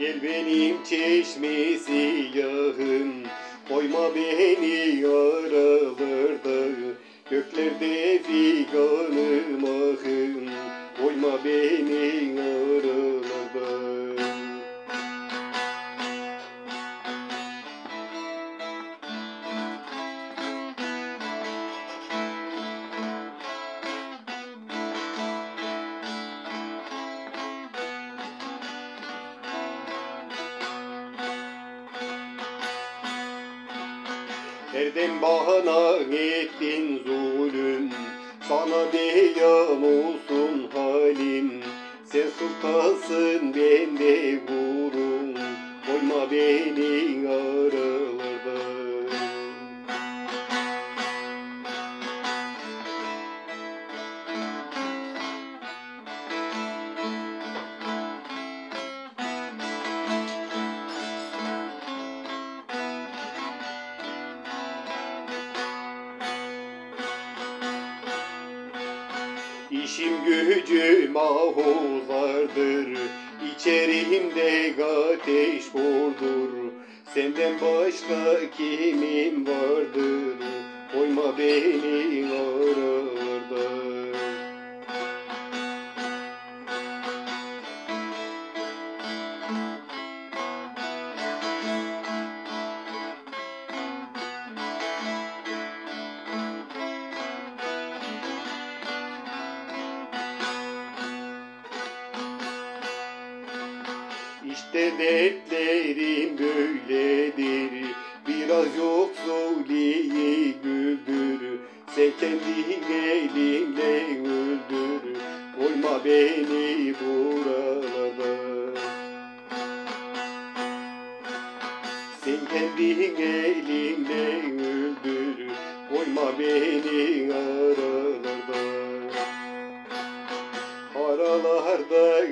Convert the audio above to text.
Gel benim çeşme siyahım Koyma beni aralarda Göklerde figanım Erdem bahana ettin zulüm. Sana beyan olsun halim? Sen sultansın ben de gurum. Koyma beni aralarda İşim gücüm ahuzardır İçerimde ateş vurdur Senden başka kimim vardır? Koyma beni aralarda İşte dertlerim böyledir. Biraz yoksulliği güldür Sen kendi elinle öldür Koyma beni buralarda Sen kendi elinle öldür Koyma beni aralarda Aralarda